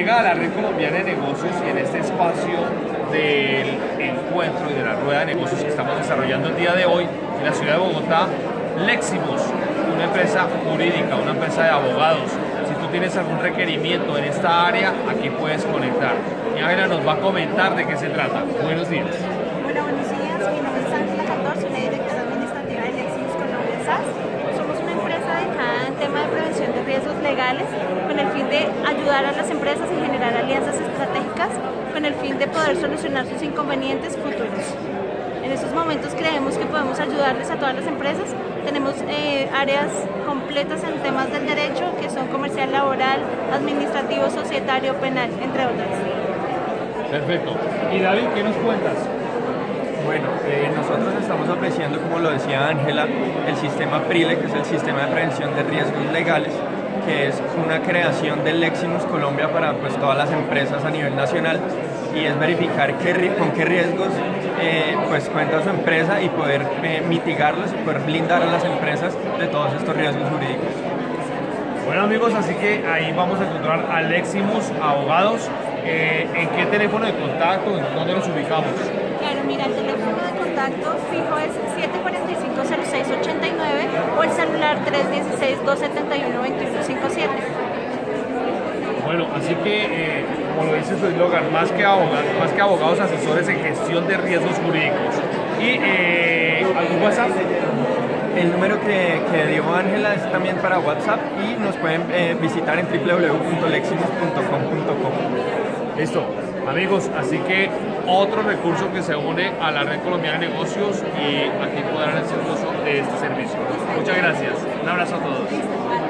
Llega a la Red Colombiana de Negocios y en este espacio del encuentro y de la rueda de negocios que estamos desarrollando el día de hoy en la ciudad de Bogotá, Leximus, una empresa jurídica, una empresa de abogados. Si tú tienes algún requerimiento en esta área, aquí puedes conectar. Y Ángela nos va a comentar de qué se trata. Buenos días. Hola, buenos días. Mi nombre es Ángela 14, soy la administrativa de Leximus Colombia SAS. Somos una empresa dedicada en tema de prevención de riesgos legales de ayudar a las empresas y generar alianzas estratégicas con el fin de poder solucionar sus inconvenientes futuros. En estos momentos creemos que podemos ayudarles a todas las empresas. Tenemos eh, áreas completas en temas del derecho que son comercial, laboral, administrativo, societario, penal, entre otras. Perfecto. Y David, ¿qué nos cuentas? Bueno, eh, nosotros estamos ofreciendo, como lo decía Ángela, el sistema PRILE, que es el sistema de prevención de riesgos legales, que es una creación del Leximus Colombia para pues, todas las empresas a nivel nacional y es verificar qué, con qué riesgos eh, pues, cuenta su empresa y poder eh, mitigarlos y poder blindar a las empresas de todos estos riesgos jurídicos. Bueno amigos, así que ahí vamos a encontrar a Leximus Abogados. Eh, ¿En qué teléfono de contacto? ¿En dónde nos ubicamos? Claro, mira, el teléfono de contacto fijo es 745-0689 o el celular 316-271-2157. Bueno, así que, eh, como lo dice su eslogan, más, que abogados, más que abogados, asesores en gestión de riesgos jurídicos. ¿Y eh, algún WhatsApp? El número que, que dio Ángela es también para WhatsApp y nos pueden eh, visitar en www.leximus.com.co. Listo, amigos, así que otro recurso que se une a la Red Colombiana de Negocios y aquí podrán hacer uso de este servicio. Muchas gracias. Un abrazo a todos.